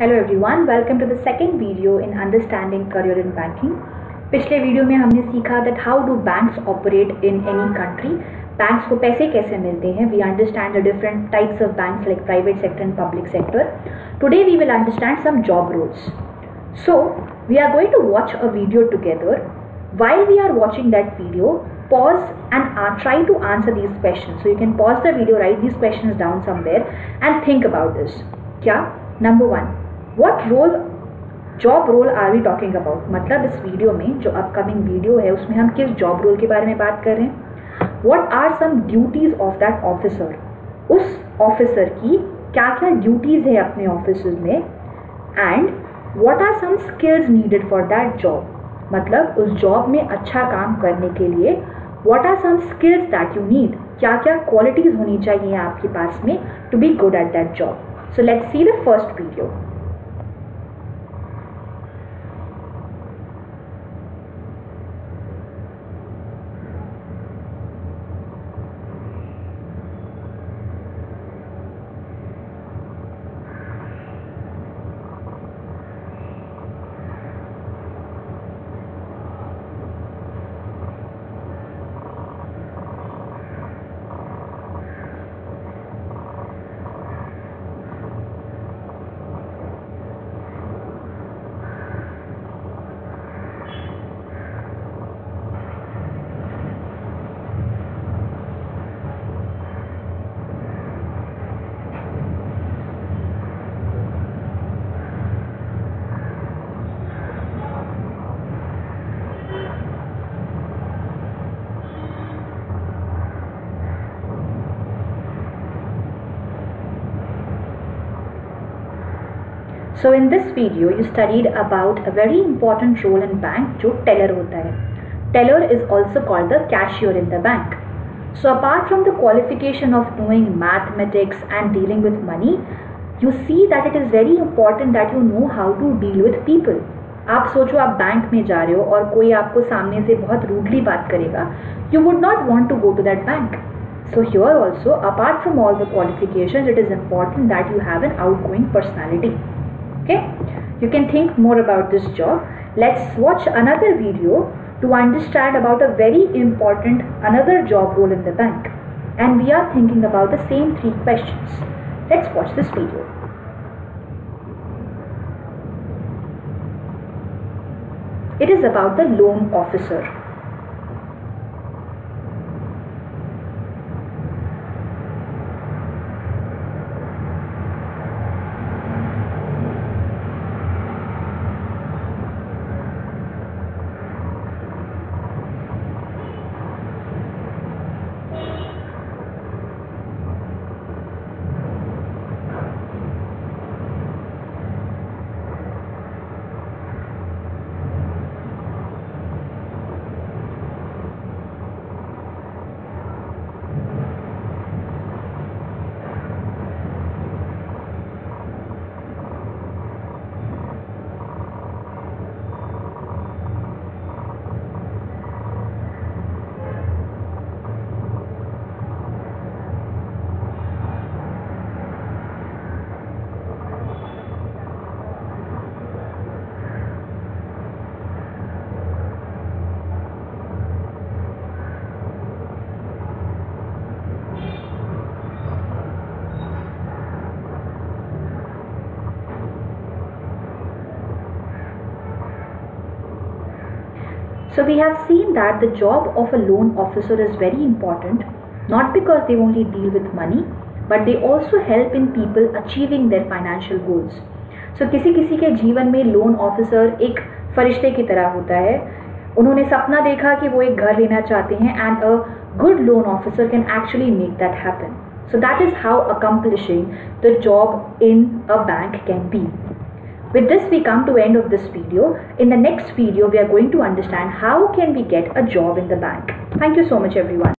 Hello everyone welcome to the second video in understanding career in banking पिछले video में हमने सीखा that how do banks operate in any country banks को पैसे कैसे मिलते हैं? We understand the different types of banks like private sector and public sector today we will understand some job roles so we are going to watch a video together while we are watching that video pause and uh, try to answer these questions. So you can pause the video write these questions down somewhere and think about this. क्या number one what role job role are we talking about मतलब इस video में जो upcoming video है, उसमें हम किस job role के बारे में बात कर रहे हैं? What are some duties of that officer उस ऑफिसर की क्या क्या ड्यूटीज़ है अपने ऑफ़िस में? And what are some skills needed for that job मतलब उस जॉब में अच्छा काम करने के लिए what are some skills that you need क्या क्या क्वालिटीज होनी चाहिए आपके पास में to be good at that job so let's see the first video so in this video you studied about a very important role in bank जो teller होता है। Teller is also called the cashier in the bank so apart from the qualification of doing mathematics and dealing with money you see that it is very important that you know how to deal with people आप सोचो, आप bank में जा रहे हो और कोई आपको सामने से बहुत रूडली बात करेगा you would not want to go to that bank so here also apart from all the qualification it is important that you have an outgoing personality okay? You can think more about this job. Let's watch another video to understand about a very important another job role in the bank. And we are thinking about the same three questions. Let's watch this video. It is about the loan officer So we have seen that the job of a loan officer is very important, not because they only deal with money, but they also help in people achieving their financial goals. So किसी किसी के जीवन में loan officer एक फरिश्ते की तरह होता है उन्होंने सपना देखा कि वो एक घर लेना चाहते हैं and a good loan officer can actually make that happen so that is how accomplishing the job in a bank can be with this we come to end of this video. In the next video we are going to understand how can we get a job in the bank. Thank you so much everyone.